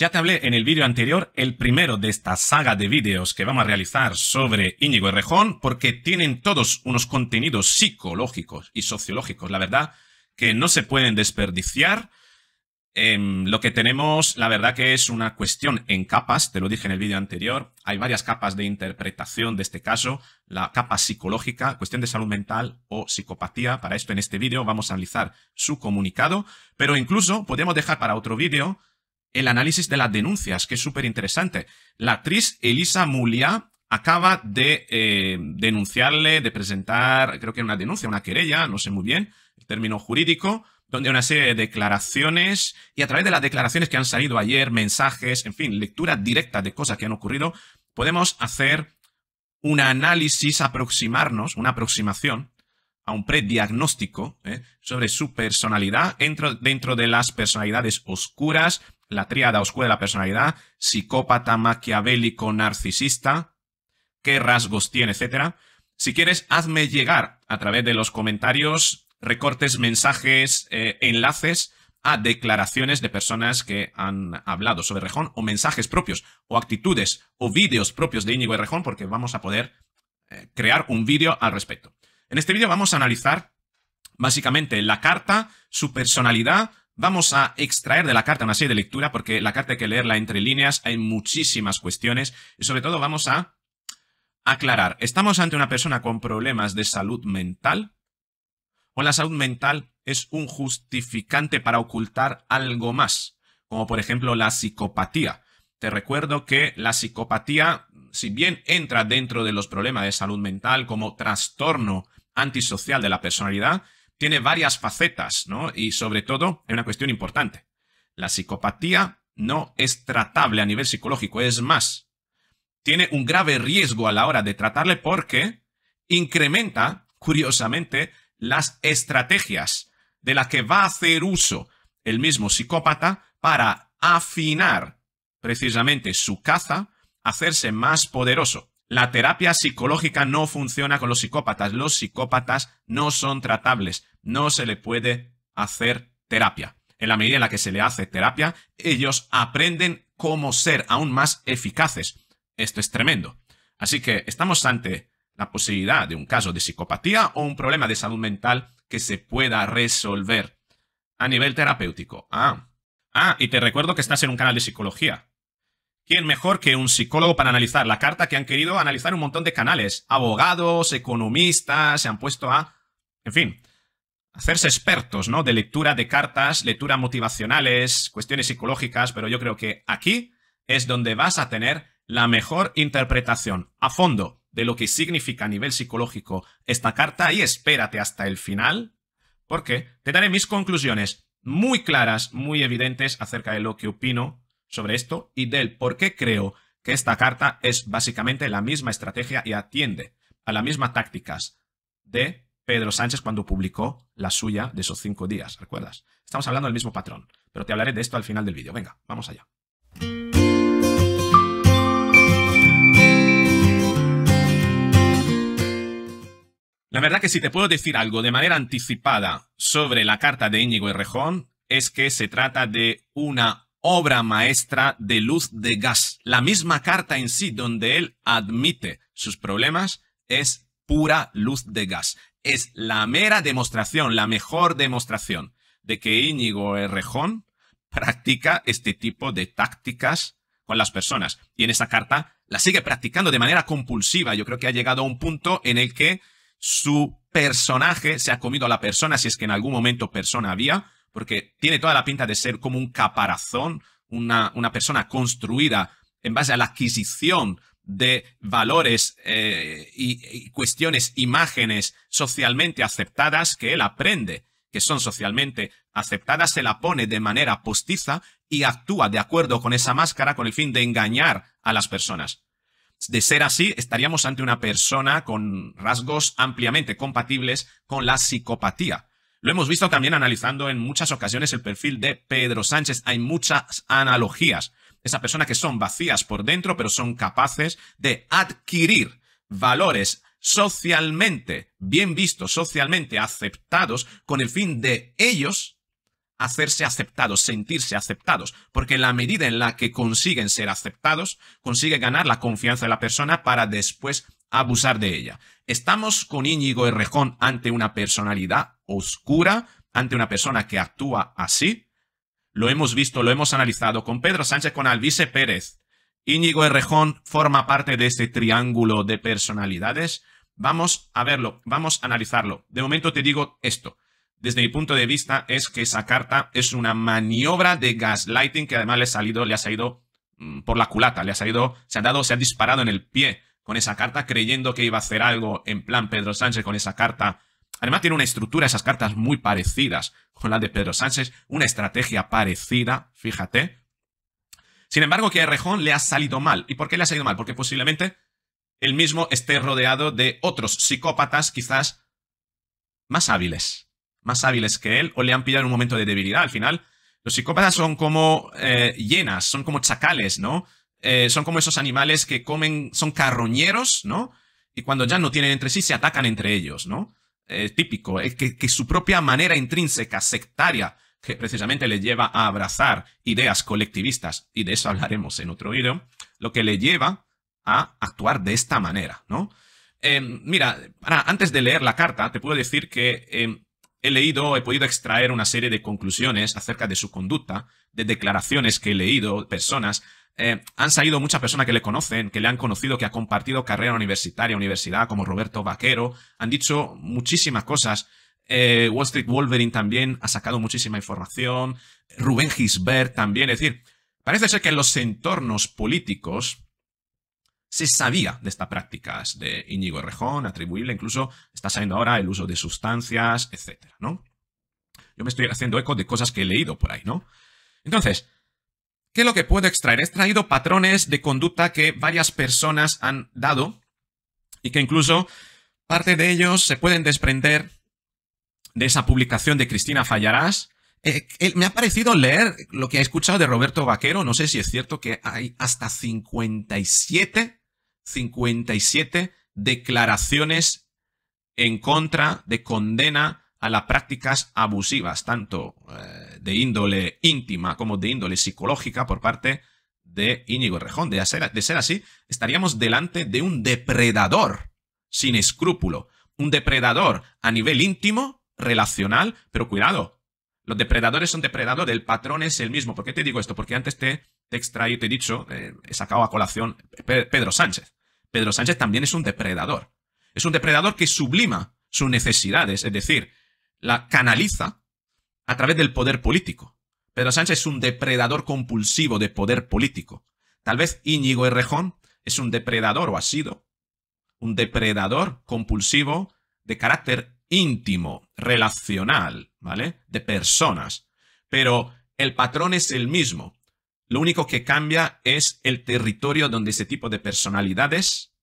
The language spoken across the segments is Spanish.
Ya te hablé en el vídeo anterior, el primero de esta saga de vídeos que vamos a realizar sobre Íñigo Errejón, porque tienen todos unos contenidos psicológicos y sociológicos, la verdad, que no se pueden desperdiciar. Em, lo que tenemos, la verdad que es una cuestión en capas, te lo dije en el vídeo anterior, hay varias capas de interpretación de este caso, la capa psicológica, cuestión de salud mental o psicopatía, para esto en este vídeo vamos a analizar su comunicado, pero incluso podemos dejar para otro vídeo el análisis de las denuncias, que es súper interesante. La actriz Elisa Mulia acaba de eh, denunciarle, de presentar, creo que una denuncia, una querella, no sé muy bien el término jurídico, donde una serie de declaraciones y a través de las declaraciones que han salido ayer, mensajes, en fin, lectura directa de cosas que han ocurrido, podemos hacer un análisis, aproximarnos, una aproximación a un prediagnóstico ¿eh? sobre su personalidad dentro, dentro de las personalidades oscuras la tríada oscura de la personalidad, psicópata, maquiavélico, narcisista, qué rasgos tiene, etcétera. Si quieres, hazme llegar a través de los comentarios recortes, mensajes, eh, enlaces a declaraciones de personas que han hablado sobre Rejón o mensajes propios o actitudes o vídeos propios de Íñigo y Rejón porque vamos a poder eh, crear un vídeo al respecto. En este vídeo vamos a analizar básicamente la carta, su personalidad, Vamos a extraer de la carta una serie de lectura porque la carta hay que leerla entre líneas, hay muchísimas cuestiones y sobre todo vamos a aclarar, ¿estamos ante una persona con problemas de salud mental? ¿O la salud mental es un justificante para ocultar algo más? Como por ejemplo la psicopatía. Te recuerdo que la psicopatía, si bien entra dentro de los problemas de salud mental como trastorno antisocial de la personalidad, tiene varias facetas, ¿no? Y sobre todo, hay una cuestión importante. La psicopatía no es tratable a nivel psicológico, es más, tiene un grave riesgo a la hora de tratarle porque incrementa, curiosamente, las estrategias de las que va a hacer uso el mismo psicópata para afinar precisamente su caza, hacerse más poderoso. La terapia psicológica no funciona con los psicópatas. Los psicópatas no son tratables. No se le puede hacer terapia. En la medida en la que se le hace terapia, ellos aprenden cómo ser aún más eficaces. Esto es tremendo. Así que estamos ante la posibilidad de un caso de psicopatía o un problema de salud mental que se pueda resolver a nivel terapéutico. Ah. Ah, y te recuerdo que estás en un canal de psicología. ¿Quién mejor que un psicólogo para analizar la carta que han querido analizar un montón de canales? Abogados, economistas, se han puesto a... En fin, hacerse expertos, ¿no? De lectura de cartas, lectura motivacionales, cuestiones psicológicas, pero yo creo que aquí es donde vas a tener la mejor interpretación a fondo de lo que significa a nivel psicológico esta carta y espérate hasta el final, porque te daré mis conclusiones muy claras, muy evidentes acerca de lo que opino sobre esto y del por qué creo que esta carta es básicamente la misma estrategia y atiende a las mismas tácticas de Pedro Sánchez cuando publicó la suya de esos cinco días, ¿recuerdas? Estamos hablando del mismo patrón, pero te hablaré de esto al final del vídeo. Venga, vamos allá. La verdad que si te puedo decir algo de manera anticipada sobre la carta de Íñigo Errejón, es que se trata de una obra maestra de luz de gas. La misma carta en sí donde él admite sus problemas es pura luz de gas. Es la mera demostración, la mejor demostración de que Íñigo Errejón practica este tipo de tácticas con las personas. Y en esa carta la sigue practicando de manera compulsiva. Yo creo que ha llegado a un punto en el que su personaje se ha comido a la persona, si es que en algún momento persona había, porque tiene toda la pinta de ser como un caparazón, una, persona construida en base a la adquisición de valores eh, y, cuestiones, imágenes socialmente aceptadas que él aprende que son socialmente aceptadas, se la pone de manera postiza y actúa de acuerdo con esa máscara con el fin de engañar a las personas. De ser así, estaríamos ante una persona con rasgos ampliamente compatibles con la psicopatía. Lo hemos visto también analizando en muchas ocasiones el perfil de Pedro Sánchez. Hay muchas analogías. Esa persona que son vacías por dentro, pero son capaces de adquirir valores socialmente bien vistos, socialmente aceptados, con el fin de ellos hacerse aceptados, sentirse aceptados, porque la medida en la que consiguen ser aceptados, consigue ganar la confianza de la persona para después abusar de ella. Estamos con Íñigo Errejón ante una personalidad oscura, ante una persona que actúa así. Lo hemos visto, lo hemos analizado con Pedro Sánchez, con Alvise Pérez. Íñigo Errejón forma parte de este triángulo de personalidades. Vamos a verlo, vamos a analizarlo. De momento te digo esto. Desde mi punto de vista es que esa carta es una maniobra de gaslighting que además le ha salido, le ha salido mm, por la culata, le ha salido, se ha dado, se ha disparado en el pie con esa carta, creyendo que iba a hacer algo en plan Pedro Sánchez con esa carta. Además tiene una estructura, esas cartas muy parecidas con la de Pedro Sánchez, una estrategia parecida, fíjate. Sin embargo, que a Rejón le ha salido mal. ¿Y por qué le ha salido mal? Porque posiblemente él mismo esté rodeado de otros psicópatas quizás más hábiles. Más hábiles que él o le han pillado en un momento de debilidad. Al final, los psicópatas son como eh, llenas, son como chacales, ¿no? Eh, son como esos animales que comen, son carroñeros, ¿no? Y cuando ya no tienen entre sí, se atacan entre ellos, ¿no? Eh, típico, que, que su propia manera intrínseca, sectaria, que precisamente le lleva a abrazar ideas colectivistas, y de eso hablaremos en otro vídeo, lo que le lleva a actuar de esta manera, ¿no? Em, mira, antes de leer la carta, te puedo decir que em, he leído, he podido extraer una serie de conclusiones acerca de su conducta, de declaraciones que he leído, personas. Eh, han salido muchas personas que le conocen, que le han conocido, que ha compartido carrera universitaria, universidad, como Roberto Vaquero. Han dicho muchísimas cosas. Eh, Wall Street Wolverine también ha sacado muchísima información. Rubén Gisbert también. Es decir, parece ser que en los entornos políticos se sabía de estas prácticas de Íñigo Errejón, atribuible, incluso está saliendo ahora el uso de sustancias, etcétera, ¿no? Yo me estoy haciendo eco de cosas que he leído por ahí, ¿no? Entonces, ¿qué es lo que puedo extraer? He extraído patrones de conducta que varias personas han dado y que incluso parte de ellos se pueden desprender de esa publicación de Cristina Fallarás. Eh, me ha parecido leer lo que he escuchado de Roberto Vaquero, no sé si es cierto que hay hasta 57 57 declaraciones en contra de condena a las prácticas abusivas, tanto eh, de índole íntima como de índole psicológica por parte de Íñigo Rejón. De ser, de ser así, estaríamos delante de un depredador sin escrúpulo. Un depredador a nivel íntimo, relacional, pero cuidado, los depredadores son depredadores, el patrón es el mismo. ¿Por qué te digo esto? Porque antes te, te extraído, te he dicho, eh, he sacado a colación Pedro Sánchez. Pedro Sánchez también es un depredador. Es un depredador que sublima sus necesidades, es decir, la canaliza a través del poder político. Pedro Sánchez es un depredador compulsivo de poder político. Tal vez Íñigo Errejón es un depredador o ha sido un depredador compulsivo de carácter íntimo, relacional, ¿vale? De personas. Pero el patrón es el mismo. Lo único que cambia es el territorio donde ese tipo de personalidades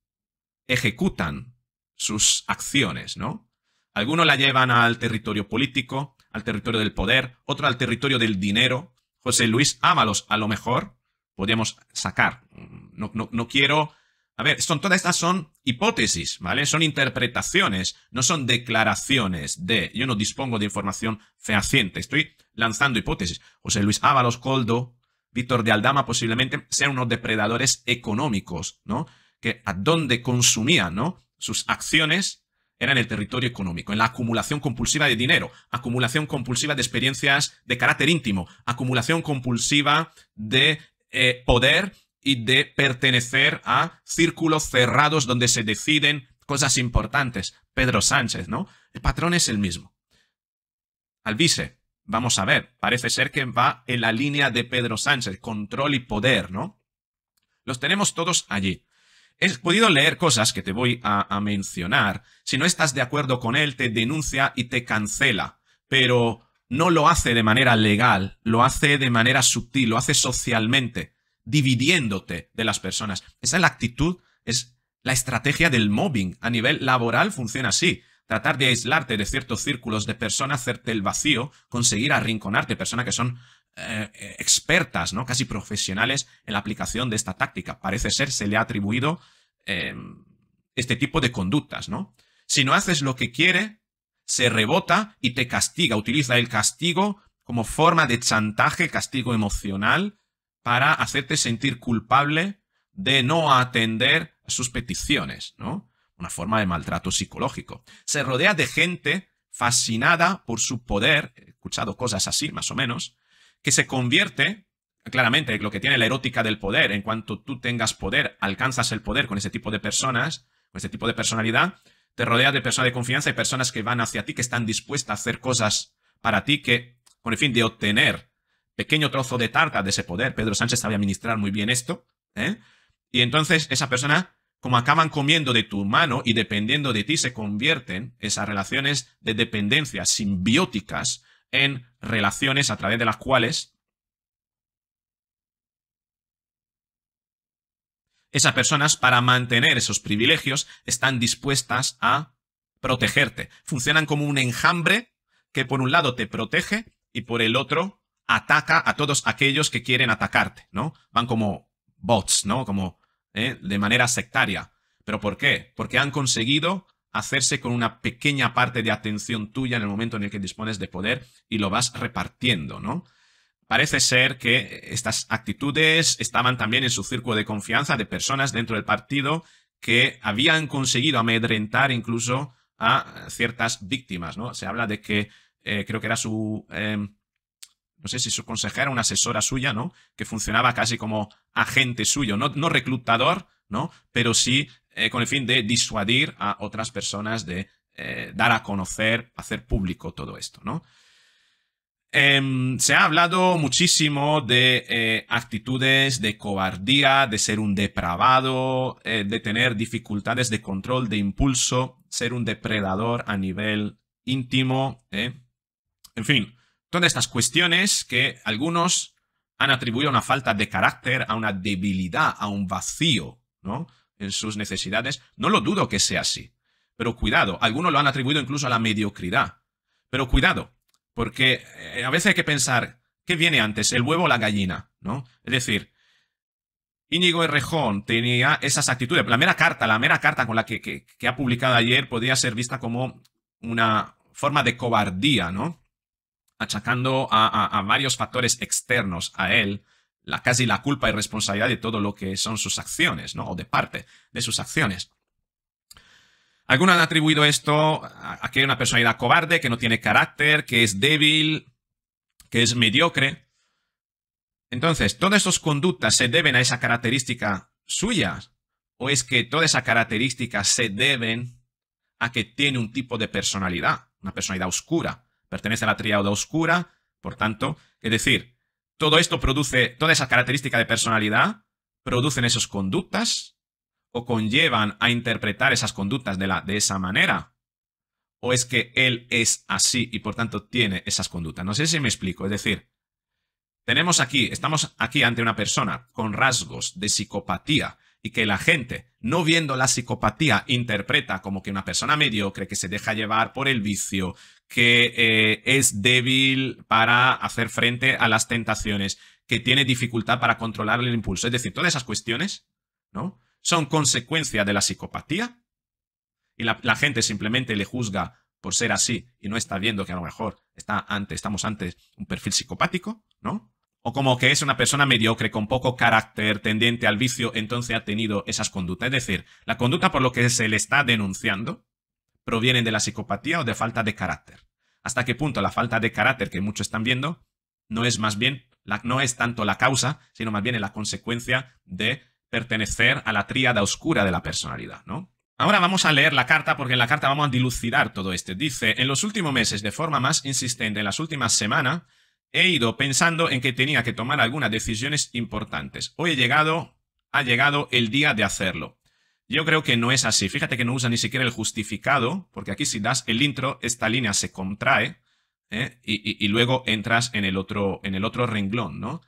ejecutan sus acciones, ¿no? Algunos la llevan al territorio político, al territorio del poder, otro al territorio del dinero. José Luis Ábalos, a lo mejor, podríamos sacar. No, no, no quiero... A ver, son, todas estas son hipótesis, ¿vale? Son interpretaciones, no son declaraciones de... Yo no dispongo de información fehaciente, estoy lanzando hipótesis. José Luis Ábalos, Coldo, Víctor de Aldama posiblemente sean unos depredadores económicos, ¿no? Que a donde consumían, ¿no? Sus acciones eran el territorio económico, en la acumulación compulsiva de dinero, acumulación compulsiva de experiencias de carácter íntimo, acumulación compulsiva de eh, poder y de pertenecer a círculos cerrados donde se deciden cosas importantes. Pedro Sánchez, ¿no? El patrón es el mismo. Alvise, Vamos a ver, parece ser que va en la línea de Pedro Sánchez, control y poder, ¿no? Los tenemos todos allí. He podido leer cosas que te voy a, mencionar. Si no estás de acuerdo con él, te denuncia y te cancela. Pero no lo hace de manera legal, lo hace de manera sutil, lo hace socialmente, dividiéndote de las personas. Esa es la actitud, es la estrategia del mobbing. A nivel laboral funciona así tratar de aislarte de ciertos círculos de personas, hacerte el vacío, conseguir arrinconarte, personas que son eh, expertas, ¿no? Casi profesionales en la aplicación de esta táctica. Parece ser, se le ha atribuido em, este tipo de conductas, ¿no? Si no haces lo que quiere, se rebota y te castiga, utiliza el castigo como forma de chantaje, castigo emocional, para hacerte sentir culpable de no atender sus peticiones, ¿no? Una forma de maltrato psicológico. Se rodea de gente fascinada por su poder, he escuchado cosas así, más o menos, que se convierte, claramente, lo que tiene la erótica del poder, en cuanto tú tengas poder, alcanzas el poder con ese tipo de personas, con ese tipo de personalidad, te rodea de personas de confianza y personas que van hacia ti, que están dispuestas a hacer cosas para ti, que con el fin de obtener pequeño trozo de tarta de ese poder. Pedro Sánchez sabía administrar muy bien esto. ¿eh? Y entonces esa persona, como acaban comiendo de tu mano y dependiendo de ti, se convierten esas relaciones de dependencia simbióticas en relaciones a través de las cuales esas personas, para mantener esos privilegios, están dispuestas a protegerte. Funcionan como un enjambre que por un lado te protege y por el otro ataca a todos aquellos que quieren atacarte, ¿no? Van como bots, ¿no? Como ¿eh? de manera sectaria. ¿Pero por qué? Porque han conseguido hacerse con una pequeña parte de atención tuya en el momento en el que dispones de poder y lo vas repartiendo, ¿no? Parece ser que estas actitudes estaban también en su círculo de confianza de personas dentro del partido que habían conseguido amedrentar incluso a ciertas víctimas, ¿no? Se habla de que eh, creo que era su, em, no sé si su consejera, una asesora suya, ¿no? Que funcionaba casi como agente suyo, no, no reclutador, ¿no? Pero sí eh, con el fin de disuadir a otras personas de eh, dar a conocer, hacer público todo esto, ¿no? Em, se ha hablado muchísimo de eh, actitudes de cobardía, de ser un depravado, de tener dificultades de control de impulso, ser un depredador a nivel íntimo. En fin, todas estas cuestiones que algunos han atribuido a una falta de carácter, a una debilidad, a un vacío ¿no? en sus necesidades. No lo dudo que sea así. Pero cuidado, algunos lo han atribuido incluso a la mediocridad. Pero cuidado, porque eh, a veces hay que pensar, ¿qué viene antes, el huevo o la gallina? ¿no? Es decir, Íñigo Errejón tenía esas actitudes. La mera carta, la mera carta con la que, ha publicado ayer podría ser vista como una forma de cobardía, ¿no? Achacando a, varios factores externos a él la, casi la culpa y responsabilidad de todo lo que son sus acciones, ¿no? O de parte de sus acciones. Algunos han atribuido esto a que hay una personalidad cobarde, que no tiene carácter, que es débil, que es mediocre. Entonces, ¿todas esas conductas se deben a esa característica suya? ¿O es que todas esas características se deben a que tiene un tipo de personalidad, una personalidad oscura? Pertenece a la triada oscura, por tanto, es decir, todo esto produce, toda esa característica de personalidad producen esas conductas o conllevan a interpretar esas conductas de, la, de esa manera? ¿O es que él es así y por tanto tiene esas conductas? No sé si me explico. Es decir, tenemos aquí, estamos aquí ante una persona con rasgos de psicopatía y que la gente, no viendo la psicopatía, interpreta como que una persona mediocre que se deja llevar por el vicio, que eh, es débil para hacer frente a las tentaciones, que tiene dificultad para controlar el impulso. Es decir, todas esas cuestiones, ¿no? son consecuencia de la psicopatía y la, gente simplemente le juzga por ser así y no está viendo que a lo mejor está ante, estamos ante un perfil psicopático, ¿no? O como que es una persona mediocre con poco carácter, tendiente al vicio, entonces ha tenido esas conductas. Es decir, la conducta por lo que se le está denunciando proviene de la psicopatía o de falta de carácter. ¿Hasta qué punto la falta de carácter que muchos están viendo no es más bien, la, no es tanto la causa, sino más bien la consecuencia de pertenecer a la tríada oscura de la personalidad, ¿no? Ahora vamos a leer la carta porque en la carta vamos a dilucidar todo esto. Dice, en los últimos meses, de forma más insistente, en las últimas semanas, he ido pensando en que tenía que tomar algunas decisiones importantes. Hoy he llegado, ha llegado el día de hacerlo. Yo creo que no es así. Fíjate que no usa ni siquiera el justificado, porque aquí si das el intro, esta línea se contrae ¿eh? y, y, luego entras en el otro, en el otro renglón, ¿no?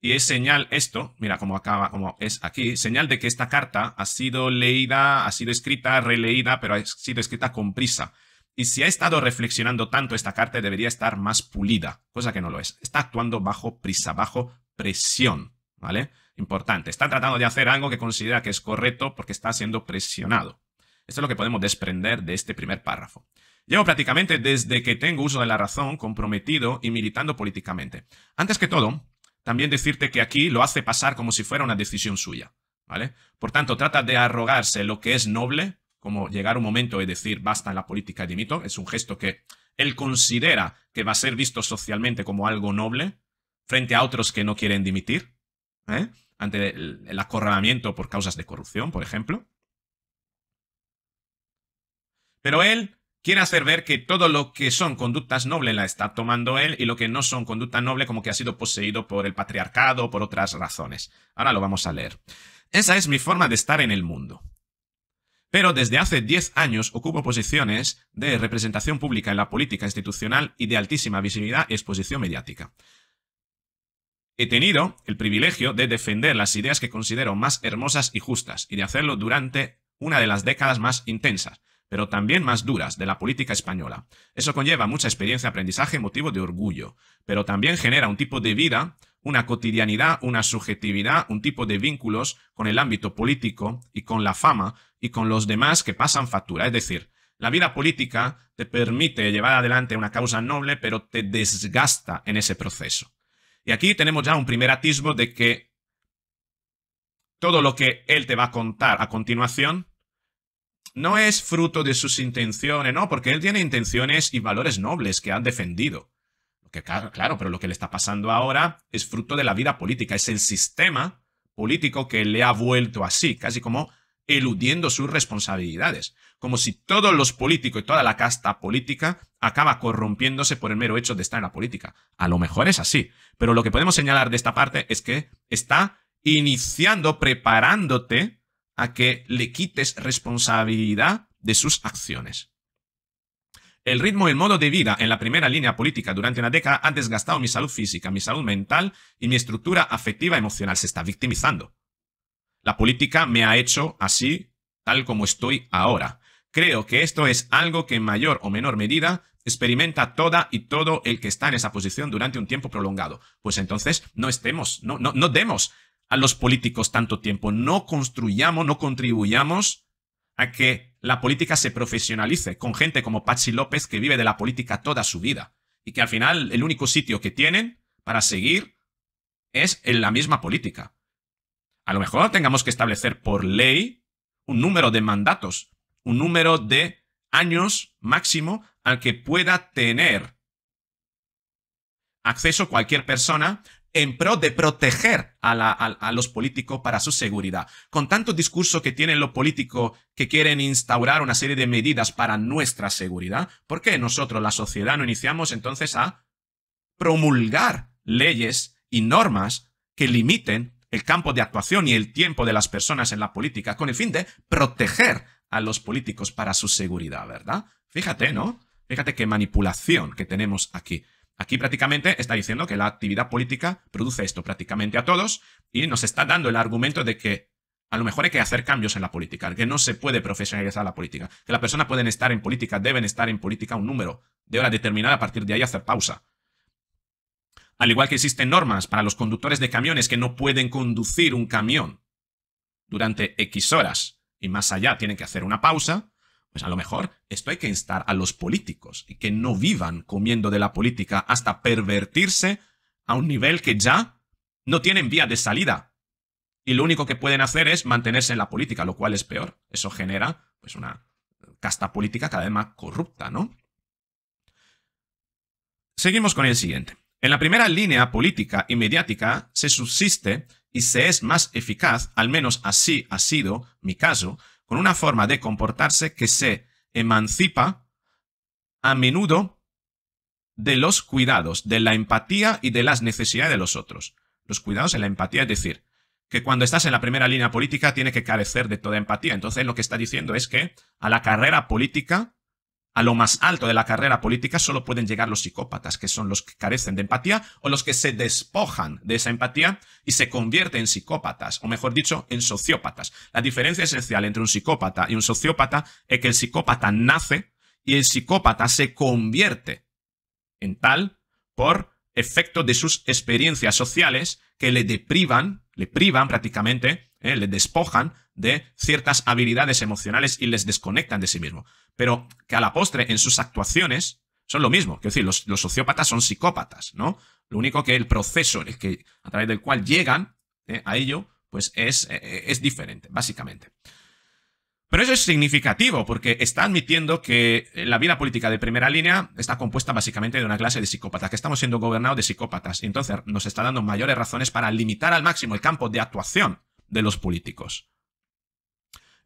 Y es señal esto, mira cómo acaba, como es aquí, señal de que esta carta ha sido leída, ha sido escrita, releída, pero ha sido escrita con prisa. Y si ha estado reflexionando tanto esta carta, debería estar más pulida, cosa que no lo es. Está actuando bajo prisa, bajo presión, ¿vale? Importante. Está tratando de hacer algo que considera que es correcto porque está siendo presionado. Esto es lo que podemos desprender de este primer párrafo. Llevo prácticamente desde que tengo uso de la razón comprometido y militando políticamente. Antes que todo, también decirte que aquí lo hace pasar como si fuera una decisión suya, ¿vale? Por tanto, trata de arrogarse lo que es noble, como llegar un momento y decir basta en la política y dimito, es un gesto que él considera que va a ser visto socialmente como algo noble, frente a otros que no quieren dimitir, ¿eh? ante el acorralamiento por causas de corrupción, por ejemplo. Pero él quiere hacer ver que todo lo que son conductas nobles la está tomando él y lo que no son conductas nobles como que ha sido poseído por el patriarcado o por otras razones. Ahora lo vamos a leer. Esa es mi forma de estar en el mundo. Pero desde hace 10 años ocupo posiciones de representación pública en la política institucional y de altísima visibilidad y exposición mediática. He tenido el privilegio de defender las ideas que considero más hermosas y justas y de hacerlo durante una de las décadas más intensas, pero también más duras de la política española. Eso conlleva mucha experiencia aprendizaje, motivo de orgullo, pero también genera un tipo de vida, una cotidianidad, una subjetividad, un tipo de vínculos con el ámbito político y con la fama y con los demás que pasan factura. Es decir, la vida política te permite llevar adelante una causa noble, pero te desgasta en ese proceso. Y aquí tenemos ya un primer atisbo de que todo lo que él te va a contar a continuación no es fruto de sus intenciones, no, porque él tiene intenciones y valores nobles que ha defendido. Que, claro, pero lo que le está pasando ahora es fruto de la vida política, es el sistema político que le ha vuelto así, casi como eludiendo sus responsabilidades, como si todos los políticos y toda la casta política acaba corrompiéndose por el mero hecho de estar en la política. A lo mejor es así, pero lo que podemos señalar de esta parte es que está iniciando, preparándote a que le quites responsabilidad de sus acciones. El ritmo y el modo de vida en la primera línea política durante una década han desgastado mi salud física, mi salud mental y mi estructura afectiva emocional. Se está victimizando. La política me ha hecho así, tal como estoy ahora. Creo que esto es algo que en mayor o menor medida experimenta toda y todo el que está en esa posición durante un tiempo prolongado. Pues entonces no estemos, no, no, no demos a los políticos tanto tiempo. No construyamos, no contribuyamos a que la política se profesionalice con gente como Pachi López que vive de la política toda su vida y que al final el único sitio que tienen para seguir es en la misma política. A lo mejor tengamos que establecer por ley un número de mandatos, un número de años máximo al que pueda tener acceso cualquier persona en pro de proteger a, los políticos para su seguridad. Con tanto discurso que tienen los políticos que quieren instaurar una serie de medidas para nuestra seguridad, ¿por qué nosotros, la sociedad, no iniciamos entonces a promulgar leyes y normas que limiten el campo de actuación y el tiempo de las personas en la política con el fin de proteger a los políticos para su seguridad, ¿verdad? Fíjate, ¿no? Fíjate qué manipulación que tenemos aquí. Aquí prácticamente está diciendo que la actividad política produce esto prácticamente a todos y nos está dando el argumento de que a lo mejor hay que hacer cambios en la política, que no se puede profesionalizar la política, que las personas pueden estar en política, deben estar en política un número de hora determinada a partir de ahí hacer pausa. Al igual que existen normas para los conductores de camiones que no pueden conducir un camión durante X horas y más allá tienen que hacer una pausa, pues a lo mejor esto hay que instar a los políticos y que no vivan comiendo de la política hasta pervertirse a un nivel que ya no tienen vía de salida. Y lo único que pueden hacer es mantenerse en la política, lo cual es peor. Eso genera pues una casta política cada vez más corrupta, ¿no? Seguimos con el siguiente. En la primera línea política y mediática se subsiste y se es más eficaz, al menos así ha sido mi caso, con una forma de comportarse que se emancipa a menudo de los cuidados, de la empatía y de las necesidades de los otros. Los cuidados en la empatía, es decir, que cuando estás en la primera línea política tiene que carecer de toda empatía. Entonces lo que está diciendo es que a la carrera política a lo más alto de la carrera política solo pueden llegar los psicópatas, que son los que carecen de empatía o los que se despojan de esa empatía y se convierten en psicópatas, o mejor dicho, en sociópatas. La diferencia esencial entre un psicópata y un sociópata es que el psicópata nace y el psicópata se convierte en tal por efecto de sus experiencias sociales que le deprivan, le privan prácticamente ¿eh? le despojan de ciertas habilidades emocionales y les desconectan de sí mismo. Pero que a la postre, en sus actuaciones, son lo mismo. Quiero decir, los, sociópatas son psicópatas, ¿no? Lo único que el proceso el que, a través del cual llegan ¿eh? a ello, pues es, eh, es diferente, básicamente. Pero eso es significativo porque está admitiendo que la vida política de primera línea está compuesta básicamente de una clase de psicópatas, que estamos siendo gobernados de psicópatas. Y entonces nos está dando mayores razones para limitar al máximo el campo de actuación de los políticos.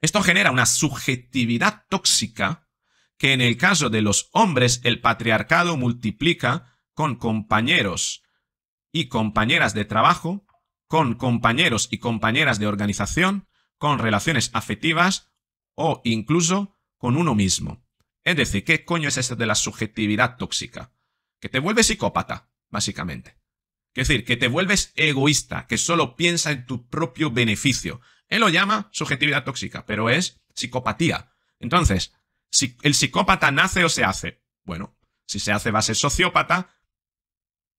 Esto genera una subjetividad tóxica que en el caso de los hombres el patriarcado multiplica con compañeros y compañeras de trabajo, con compañeros y compañeras de organización, con relaciones afectivas o incluso con uno mismo. Es decir, ¿qué coño es esto de la subjetividad tóxica? Que te vuelves psicópata, básicamente. Es decir, que te vuelves egoísta, que solo piensa en tu propio beneficio. Él lo llama subjetividad tóxica, pero es psicopatía. Entonces, si el psicópata nace o se hace. Bueno, si se hace va a ser sociópata,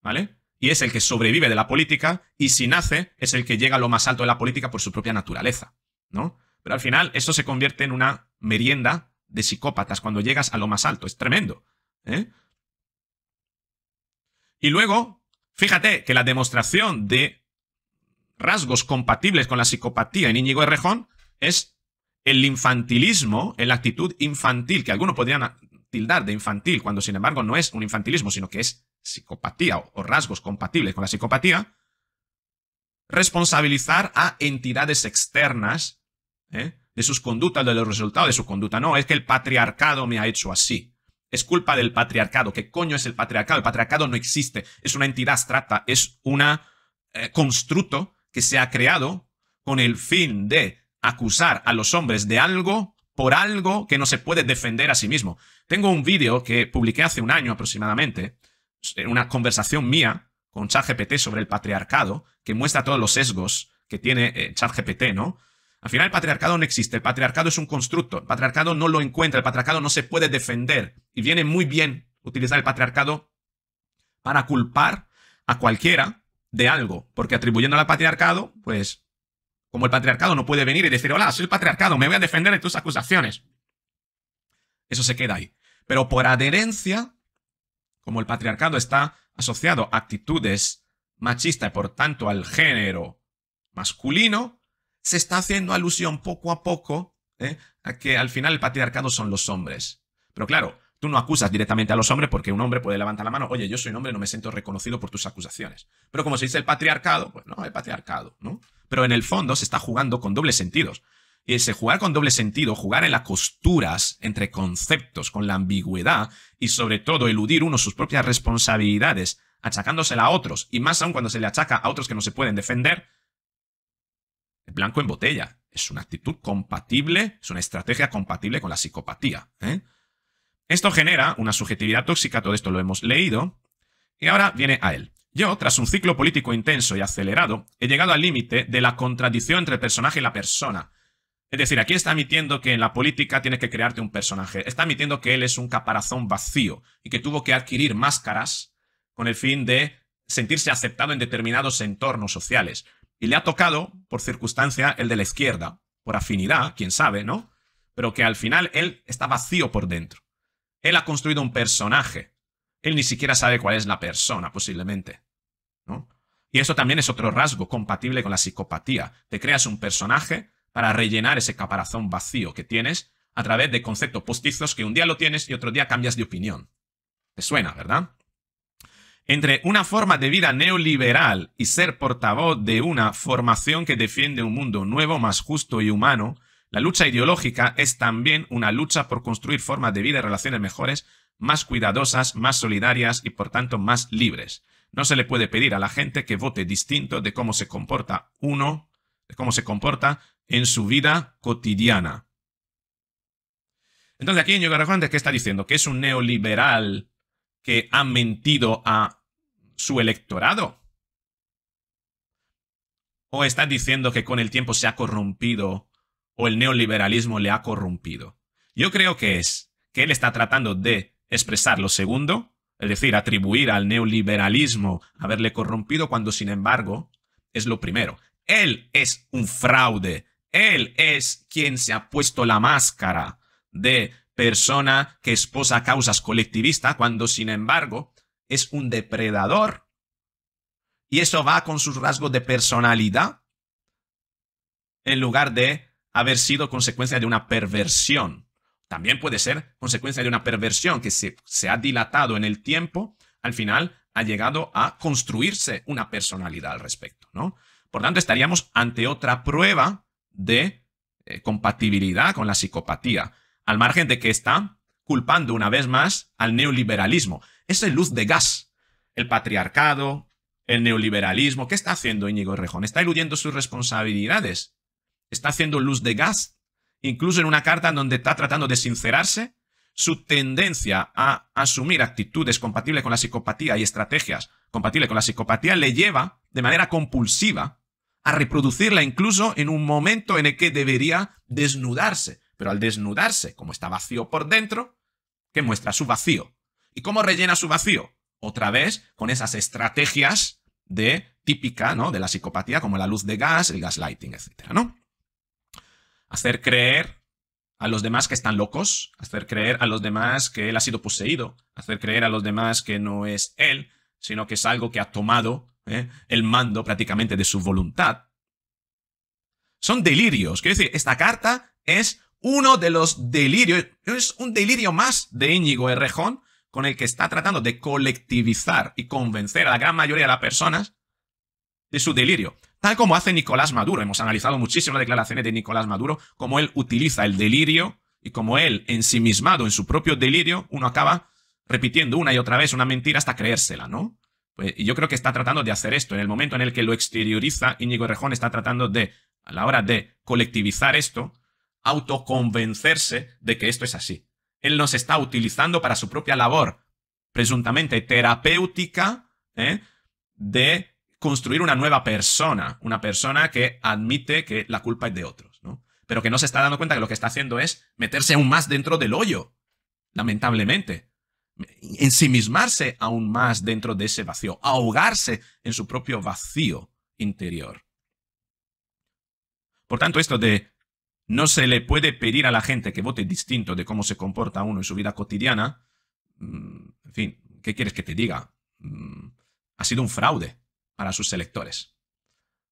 ¿vale? Y es el que sobrevive de la política, y si nace es el que llega a lo más alto de la política por su propia naturaleza, ¿no? Pero al final eso se convierte en una merienda de psicópatas cuando llegas a lo más alto. Es tremendo. ¿eh? Y luego, fíjate que la demostración de rasgos compatibles con la psicopatía en Íñigo Errejón es el infantilismo, la actitud infantil, que algunos podrían tildar de infantil, cuando sin embargo no es un infantilismo, sino que es psicopatía o rasgos compatibles con la psicopatía, responsabilizar a entidades externas ¿eh? de sus conductas, de los resultados de su conducta. No, es que el patriarcado me ha hecho así. Es culpa del patriarcado. ¿Qué coño es el patriarcado? El patriarcado no existe. Es una entidad abstracta. Es un eh, constructo que se ha creado con el fin de acusar a los hombres de algo por algo que no se puede defender a sí mismo. Tengo un vídeo que publiqué hace un año aproximadamente, una conversación mía con ChatGPT sobre el patriarcado, que muestra todos los sesgos que tiene eh, ChatGPT, ¿no? Al final el patriarcado no existe, el patriarcado es un constructo, el patriarcado no lo encuentra, el patriarcado no se puede defender. Y viene muy bien utilizar el patriarcado para culpar a cualquiera de algo, porque atribuyendo al patriarcado, pues, como el patriarcado no puede venir y decir, hola, soy el patriarcado, me voy a defender de tus acusaciones. Eso se queda ahí. Pero por adherencia, como el patriarcado está asociado a actitudes machistas y por tanto al género masculino, se está haciendo alusión poco a poco ¿eh? a que al final el patriarcado son los hombres. Pero claro, tú no acusas directamente a los hombres porque un hombre puede levantar la mano, oye, yo soy un hombre, no me siento reconocido por tus acusaciones. Pero como se dice el patriarcado, pues no, el patriarcado, ¿no? Pero en el fondo se está jugando con dobles sentidos. Y ese jugar con doble sentido, jugar en las costuras entre conceptos, con la ambigüedad y sobre todo eludir uno sus propias responsabilidades, achacándosela a otros, y más aún cuando se le achaca a otros que no se pueden defender, blanco en botella. Es una actitud compatible, es una estrategia compatible con la psicopatía. ¿eh? Esto genera una subjetividad tóxica, todo esto lo hemos leído, y ahora viene a él. Yo, tras un ciclo político intenso y acelerado, he llegado al límite de la contradicción entre el personaje y la persona. Es decir, aquí está admitiendo que en la política tienes que crearte un personaje. Está admitiendo que él es un caparazón vacío y que tuvo que adquirir máscaras con el fin de sentirse aceptado en determinados entornos sociales. Y le ha tocado, por circunstancia, el de la izquierda, por afinidad, quién sabe, ¿no? Pero que al final él está vacío por dentro. Él ha construido un personaje. Él ni siquiera sabe cuál es la persona, posiblemente. ¿no? Y eso también es otro rasgo compatible con la psicopatía. Te creas un personaje para rellenar ese caparazón vacío que tienes a través de conceptos postizos que un día lo tienes y otro día cambias de opinión. Te suena, ¿verdad? Entre una forma de vida neoliberal y ser portavoz de una formación que defiende un mundo nuevo, más justo y humano, la lucha ideológica es también una lucha por construir formas de vida y relaciones mejores, más cuidadosas, más solidarias y por tanto más libres. No se le puede pedir a la gente que vote distinto de cómo se comporta uno, de cómo se comporta en su vida cotidiana. Entonces aquí en Yoga ¿qué está diciendo? Que es un neoliberal que ha mentido a su electorado? ¿O está diciendo que con el tiempo se ha corrompido o el neoliberalismo le ha corrompido? Yo creo que es que él está tratando de expresar lo segundo, es decir, atribuir al neoliberalismo haberle corrompido cuando sin embargo es lo primero. Él es un fraude. Él es quien se ha puesto la máscara de persona que esposa causas colectivistas cuando sin embargo es un depredador. Y eso va con sus rasgos de personalidad en lugar de haber sido consecuencia de una perversión. También puede ser consecuencia de una perversión que se, se ha dilatado en el tiempo, al final ha llegado a construirse una personalidad al respecto, ¿no? Por tanto, estaríamos ante otra prueba de eh, compatibilidad con la psicopatía, al margen de que está culpando una vez más al neoliberalismo. Es el luz de gas. El patriarcado, el neoliberalismo. ¿Qué está haciendo Íñigo Rejón? Está eludiendo sus responsabilidades. Está haciendo luz de gas. Incluso en una carta donde está tratando de sincerarse, su tendencia a asumir actitudes compatibles con la psicopatía y estrategias compatibles con la psicopatía le lleva de manera compulsiva a reproducirla incluso en un momento en el que debería desnudarse. Pero al desnudarse, como está vacío por dentro, ¿qué muestra su vacío? ¿Y cómo rellena su vacío? Otra vez con esas estrategias de típica, ¿no? De la psicopatía, como la luz de gas, el gaslighting, etcétera, ¿no? Hacer creer a los demás que están locos, hacer creer a los demás que él ha sido poseído, hacer creer a los demás que no es él, sino que es algo que ha tomado ¿eh? el mando prácticamente de su voluntad. Son delirios. Quiero decir, esta carta es uno de los delirios, es un delirio más de Íñigo Errejón con el que está tratando de colectivizar y convencer a la gran mayoría de las personas de su delirio. Tal como hace Nicolás Maduro. Hemos analizado muchísimo las declaraciones de Nicolás Maduro, cómo él utiliza el delirio y como él, ensimismado en su propio delirio, uno acaba repitiendo una y otra vez una mentira hasta creérsela, ¿no? Pues, y yo creo que está tratando de hacer esto. En el momento en el que lo exterioriza, Íñigo Errejón está tratando de, a la hora de colectivizar esto, autoconvencerse de que esto es así. Él nos está utilizando para su propia labor, presuntamente terapéutica, ¿eh? de construir una nueva persona, una persona que admite que la culpa es de otros, ¿no? Pero que no se está dando cuenta que lo que está haciendo es meterse aún más dentro del hoyo, lamentablemente. Ensimismarse aún más dentro de ese vacío, ahogarse en su propio vacío interior. Por tanto, esto de no se le puede pedir a la gente que vote distinto de cómo se comporta uno en su vida cotidiana. Mm, en fin, ¿qué quieres que te diga? Mm, ha sido un fraude para sus electores.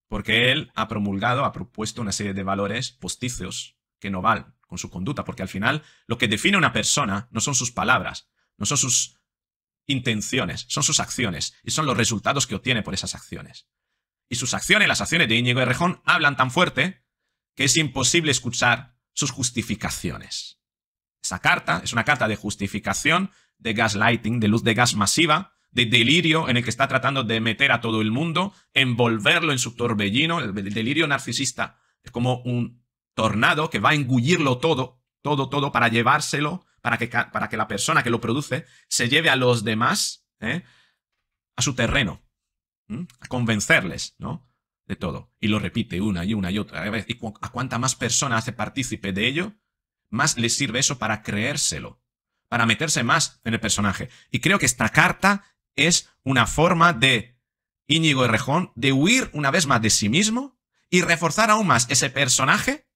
Porque él ha promulgado, ha propuesto una serie de valores posticios que no van con su conducta, porque al final lo que define una persona no son sus palabras, no son sus intenciones, son sus acciones y son los resultados que obtiene por esas acciones. Y sus acciones, las acciones de Íñigo Errejón, hablan tan fuerte que es imposible escuchar sus justificaciones. Esa carta es una carta de justificación, de gaslighting, de luz de gas masiva, de delirio en el que está tratando de meter a todo el mundo, envolverlo en su torbellino. El delirio narcisista es como un tornado que va a engullirlo todo, todo, todo, para llevárselo, para que, para que la persona que lo produce se lleve a los demás ¿eh? a su terreno, a convencerles, ¿no? Todo. Y lo repite una y una y otra vez. Y a cuanta más persona hace partícipe de ello, más le sirve eso para creérselo, para meterse más en el personaje. Y creo que esta carta es una forma de Íñigo Errejón de huir una vez más de sí mismo y reforzar aún más ese personaje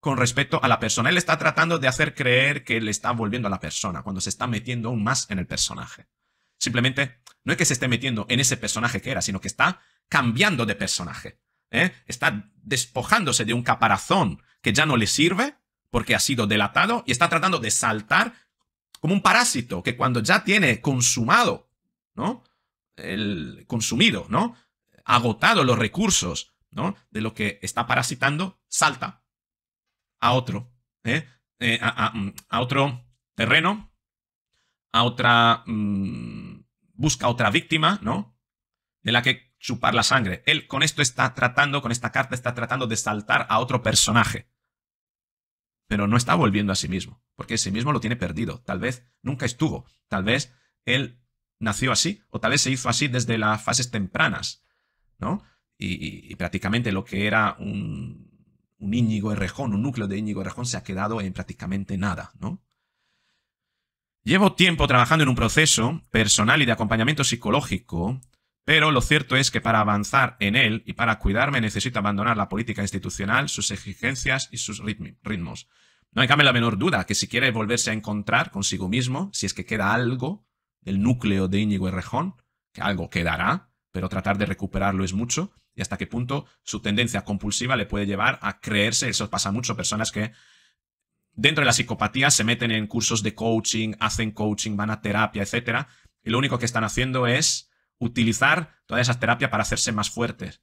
con respecto a la persona. Él está tratando de hacer creer que le está volviendo a la persona cuando se está metiendo aún más en el personaje. Simplemente no es que se esté metiendo en ese personaje que era, sino que está cambiando de personaje. ¿eh? Está despojándose de un caparazón que ya no le sirve porque ha sido delatado y está tratando de saltar como un parásito que cuando ya tiene consumado, ¿no? El consumido, ¿no? Agotado los recursos, ¿no? De lo que está parasitando, salta a otro, ¿eh? Eh, a, otro terreno, a otra... Mm, busca otra víctima, ¿no? De la que chupar la sangre. Él con esto está tratando, con esta carta está tratando de saltar a otro personaje. Pero no está volviendo a sí mismo, porque sí mismo lo tiene perdido. Tal vez nunca estuvo. Tal vez él nació así, o tal vez se hizo así desde las fases tempranas, ¿no? Y, prácticamente lo que era un, un Íñigo Errejón, un núcleo de Íñigo Errejón, se ha quedado en prácticamente nada, ¿no? Llevo tiempo trabajando en un proceso personal y de acompañamiento psicológico Pero lo cierto es que para avanzar en él y para cuidarme necesito abandonar la política institucional, sus exigencias y sus ritmos. No hay cabe la menor duda que si quiere volverse a encontrar consigo mismo, si es que queda algo del núcleo de Íñigo Errejón, que algo quedará, pero tratar de recuperarlo es mucho, y hasta qué punto su tendencia compulsiva le puede llevar a creerse, eso pasa mucho, personas que dentro de la psicopatía se meten en cursos de coaching, hacen coaching, van a terapia, etc. Y lo único que están haciendo es utilizar todas esas terapias para hacerse más fuertes,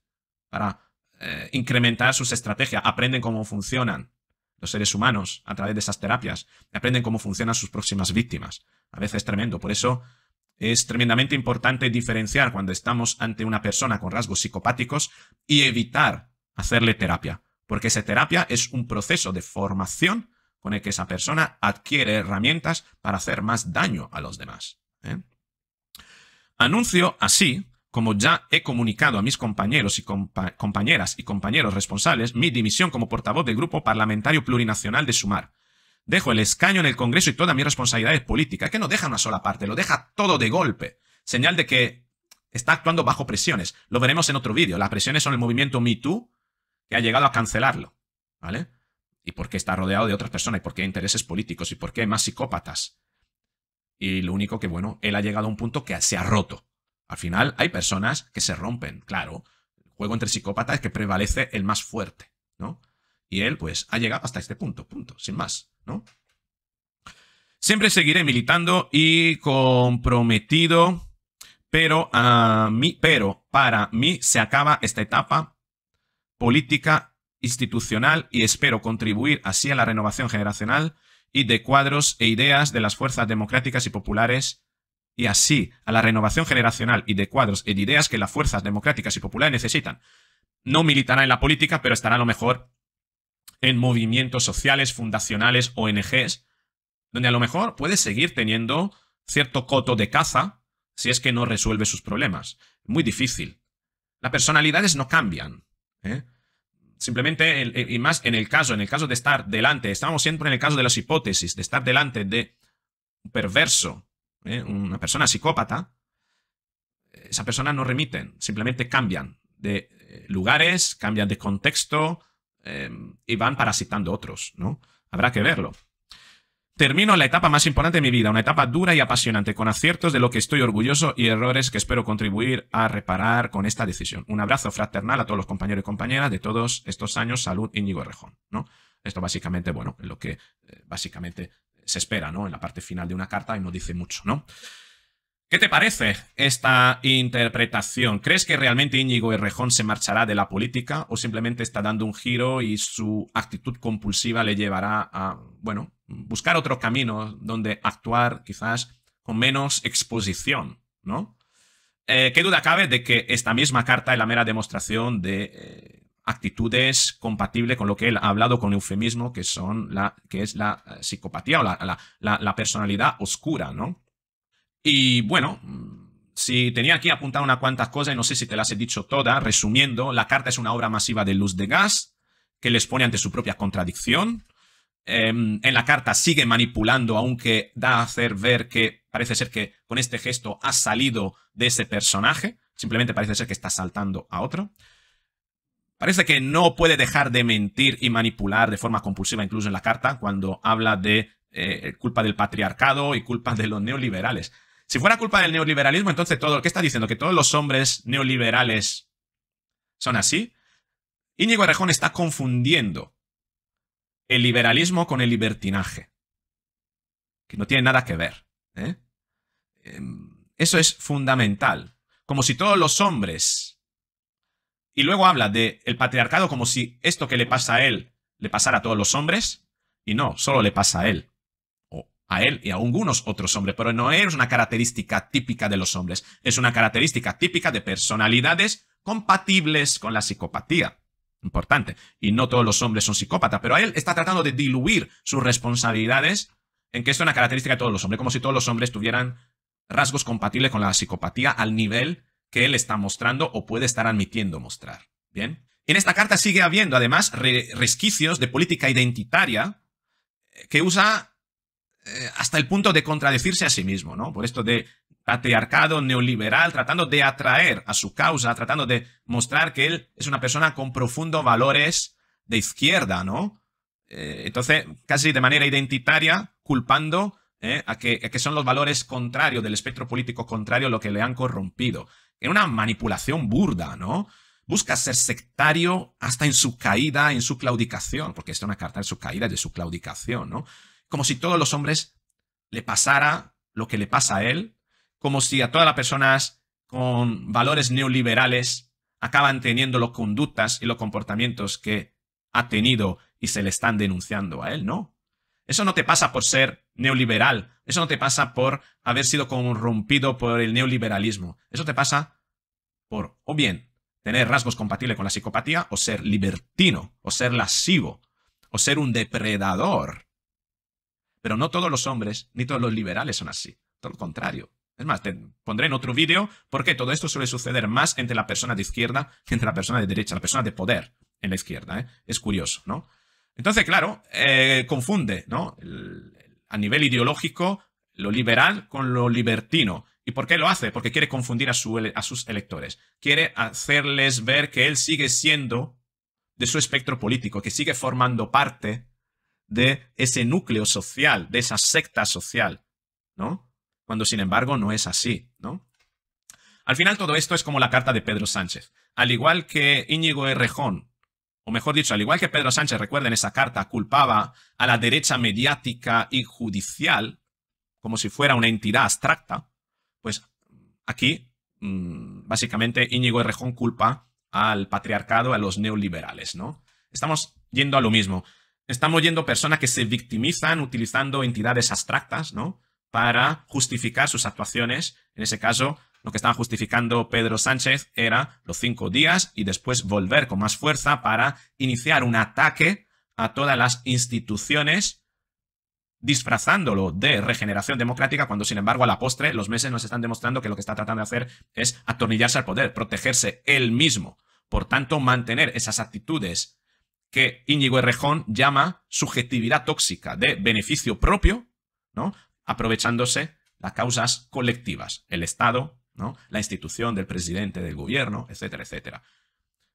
para eh, incrementar sus estrategias, aprenden cómo funcionan los seres humanos a través de esas terapias, aprenden cómo funcionan sus próximas víctimas. A veces es tremendo, por eso es tremendamente importante diferenciar cuando estamos ante una persona con rasgos psicopáticos y evitar hacerle terapia, porque esa terapia es un proceso de formación con el que esa persona adquiere herramientas para hacer más daño a los demás. ¿eh? Anuncio así como ya he comunicado a mis compañeros y compañeras y compañeros responsables mi dimisión como portavoz del Grupo Parlamentario Plurinacional de Sumar. Dejo el escaño en el Congreso y todas mis responsabilidades políticas, que no deja una sola parte, lo deja todo de golpe. Señal de que está actuando bajo presiones. Lo veremos en otro vídeo. Las presiones son el movimiento MeToo, que ha llegado a cancelarlo. ¿Vale? Y por qué está rodeado de otras personas, y por qué hay intereses políticos, y por qué hay más psicópatas. Y lo único que, bueno, él ha llegado a un punto que se ha roto. Al final hay personas que se rompen, claro. El juego entre psicópatas es que prevalece el más fuerte, ¿no? Y él, pues, ha llegado hasta este punto, punto, sin más, ¿no? Siempre seguiré militando y comprometido, pero, a mí, pero para mí se acaba esta etapa política, institucional y espero contribuir así a la renovación generacional y de cuadros e ideas de las fuerzas democráticas y populares y así a la renovación generacional y de cuadros de ideas que las fuerzas democráticas y populares necesitan. No militará en la política, pero estará a lo mejor en movimientos sociales, fundacionales, ONGs, donde a lo mejor puede seguir teniendo cierto coto de caza si es que no resuelve sus problemas. Muy difícil. Las personalidades no cambian. ¿eh? Simplemente, y más en el caso, en el caso de estar delante, estamos siempre en el caso de las hipótesis, de estar delante de un perverso, ¿eh? una persona psicópata, esa persona no remiten, simplemente cambian de eh, lugares, cambian de contexto em, y van parasitando otros, ¿no? Habrá que verlo. Termino la etapa más importante de mi vida, una etapa dura y apasionante, con aciertos de lo que estoy orgulloso y errores que espero contribuir a reparar con esta decisión. Un abrazo fraternal a todos los compañeros y compañeras de todos estos años. Salud, Íñigo Rejón. Esto básicamente, bueno, es lo que eh, básicamente se espera, ¿no? En la parte final de una carta y no dice mucho, ¿no? ¿Qué te parece esta interpretación? ¿Crees que realmente Íñigo Errejón se marchará de la política o simplemente está dando un giro y su actitud compulsiva le llevará a, bueno, buscar otro camino donde actuar quizás con menos exposición, ¿no? Eh, ¿Qué duda cabe de que esta misma carta es la mera demostración de eh, actitudes compatibles con lo que él ha hablado con eufemismo, que son la, que es la eh, psicopatía o la, la, personalidad oscura, ¿no? Y bueno, si tenía aquí apuntar unas cuantas cosas, y no sé si te las he dicho todas, resumiendo, la carta es una obra masiva de luz de gas, que les pone ante su propia contradicción. Em, en la carta sigue manipulando, aunque da a hacer ver que parece ser que con este gesto ha salido de ese personaje, simplemente parece ser que está saltando a otro. Parece que no puede dejar de mentir y manipular de forma compulsiva, incluso en la carta, cuando habla de eh, culpa del patriarcado y culpa de los neoliberales. Si fuera culpa del neoliberalismo, entonces todo, ¿qué está diciendo? ¿Que todos los hombres neoliberales son así? Íñigo Errejón está confundiendo el liberalismo con el libertinaje, que no tiene nada que ver. ¿eh? Em, eso es fundamental. Como si todos los hombres y luego habla del el patriarcado como si esto que le pasa a él le pasara a todos los hombres. Y no, solo le pasa a él. O a él y a algunos otros hombres. Pero no es una característica típica de los hombres. Es una característica típica de personalidades compatibles con la psicopatía. Importante. Y no todos los hombres son psicópatas. Pero él está tratando de diluir sus responsabilidades en que esto es una característica de todos los hombres. Como si todos los hombres tuvieran rasgos compatibles con la psicopatía al nivel que él está mostrando o puede estar admitiendo mostrar. Bien. En esta carta sigue habiendo además resquicios de política identitaria eh, que usa eh, hasta el punto de contradecirse a sí mismo, ¿no? Por esto de patriarcado neoliberal, tratando de atraer a su causa, tratando de mostrar que él es una persona con profundos valores de izquierda, ¿no? Eh, entonces, casi de manera identitaria, culpando eh, a, que, a, que, son los valores contrarios del espectro político contrario lo que le han corrompido. En una manipulación burda, ¿no? Busca ser sectario hasta en su caída, en su claudicación, porque es una carta de su caída de su claudicación, ¿no? Como si todos los hombres le pasara lo que le pasa a él, como si a todas las personas con valores neoliberales acaban teniendo las conductas y los comportamientos que ha tenido y se le están denunciando a él, ¿no? Eso no te pasa por ser neoliberal, eso no te pasa por haber sido corrompido por el neoliberalismo, eso te pasa por, o bien, tener rasgos compatibles con la psicopatía, o ser libertino, o ser lascivo, o ser un depredador. Pero no todos los hombres, ni todos los liberales son así, todo lo contrario. Es más, te pondré en otro vídeo porque todo esto suele suceder más entre la persona de izquierda que entre la persona de derecha, la persona de poder en la izquierda. ¿eh? Es curioso, ¿no? Entonces, claro, eh, confunde, ¿no? a nivel ideológico, lo liberal con lo libertino. ¿Y por qué lo hace? Porque quiere confundir a, a sus electores. Quiere hacerles ver que él sigue siendo de su espectro político, que sigue formando parte de ese núcleo social, de esa secta social, ¿no? Cuando sin embargo no es así, ¿no? Al final todo esto es como la carta de Pedro Sánchez. Al igual que Íñigo Errejón o mejor dicho, al igual que Pedro Sánchez, recuerden esa carta, culpaba a la derecha mediática y judicial como si fuera una entidad abstracta, pues aquí, mm, básicamente, Íñigo Errejón culpa al patriarcado, a los neoliberales, ¿no? Estamos yendo a lo mismo. Estamos yendo personas que se victimizan utilizando entidades abstractas, ¿no? Para justificar sus actuaciones, en ese caso, lo que estaba justificando Pedro Sánchez era los cinco días y después volver con más fuerza para iniciar un ataque a todas las instituciones disfrazándolo de regeneración democrática, cuando sin embargo a la postre los meses nos están demostrando que lo que está tratando de hacer es atornillarse al poder, protegerse él mismo. Por tanto, mantener esas actitudes que Íñigo Errejón llama subjetividad tóxica de beneficio propio, ¿no? Aprovechándose las causas colectivas, el Estado, la institución del presidente, del gobierno, etcétera, etcétera.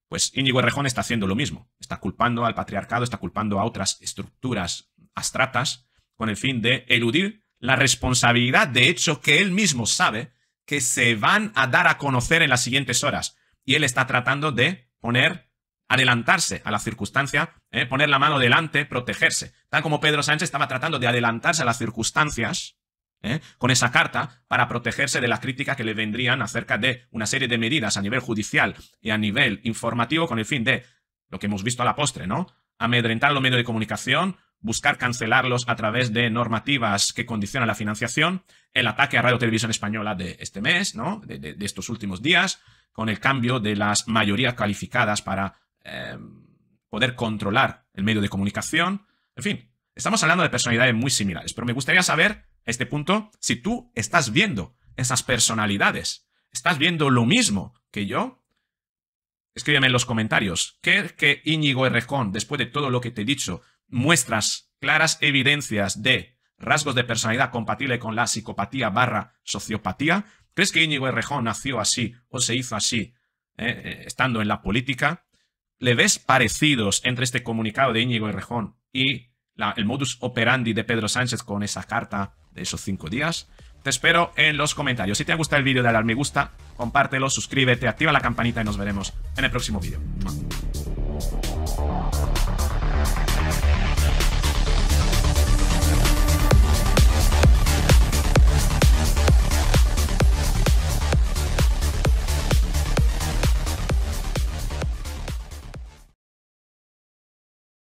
Pues Íñigo Errejón está haciendo lo mismo. Está culpando al patriarcado, está culpando a otras estructuras abstractas con el fin de eludir la responsabilidad de hecho que él mismo sabe que se van a dar a conocer en las siguientes horas. Y él está tratando de poner, adelantarse a la circunstancia, ¿eh? poner la mano delante, protegerse. Tal como Pedro Sánchez estaba tratando de adelantarse a las circunstancias ¿eh? con esa carta para protegerse de la crítica que le vendrían acerca de una serie de medidas a nivel judicial y a nivel informativo con el fin de, lo que hemos visto a la postre, ¿no? Amedrentar los medios de comunicación, buscar cancelarlos a través de normativas que condicionan la financiación, el ataque a Radio Televisión Española de este mes, ¿no? De, estos últimos días, con el cambio de las mayorías calificadas para em, poder controlar el medio de comunicación. En fin, estamos hablando de personalidades muy similares, pero me gustaría saber este punto, si tú estás viendo esas personalidades, estás viendo lo mismo que yo, escríbeme en los comentarios. ¿Qué que Íñigo Errejón, después de todo lo que te he dicho, muestras claras evidencias de rasgos de personalidad compatible con la psicopatía barra sociopatía? ¿Crees que Íñigo Errejón nació así o se hizo así eh, eh, estando en la política? ¿Le ves parecidos entre este comunicado de Íñigo Errejón y el modus operandi de Pedro Sánchez con esa carta esos cinco días. Te espero en los comentarios. Si te ha gustado el vídeo, dale al me gusta, compártelo, suscríbete, activa la campanita y nos veremos en el próximo vídeo.